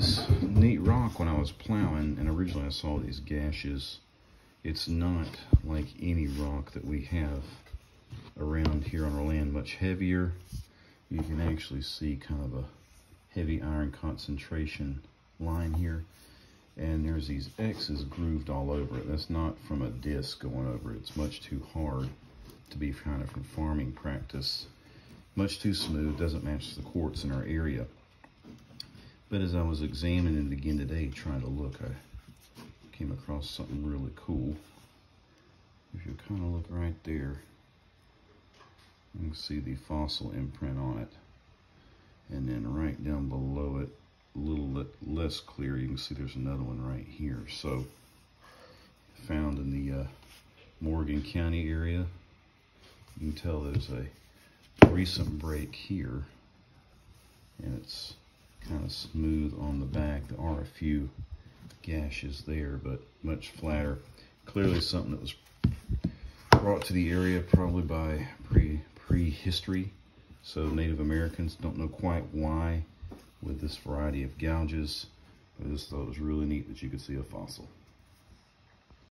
this neat rock when I was plowing, and originally I saw these gashes. It's not like any rock that we have around here on our land, much heavier. You can actually see kind of a heavy iron concentration line here. And there's these X's grooved all over it. That's not from a disc going over it. It's much too hard to be kind of from farming practice. Much too smooth, doesn't match the quartz in our area. But as I was examining it again today, trying to look, I came across something really cool. If you kind of look right there, you can see the fossil imprint on it. And then right down below it, a little bit less clear, you can see there's another one right here. So, found in the uh, Morgan County area. You can tell there's a recent break here. And it's kind of smooth on the back. There are a few gashes there, but much flatter. Clearly something that was brought to the area probably by pre prehistory. So Native Americans don't know quite why with this variety of gouges. I just thought it was really neat that you could see a fossil.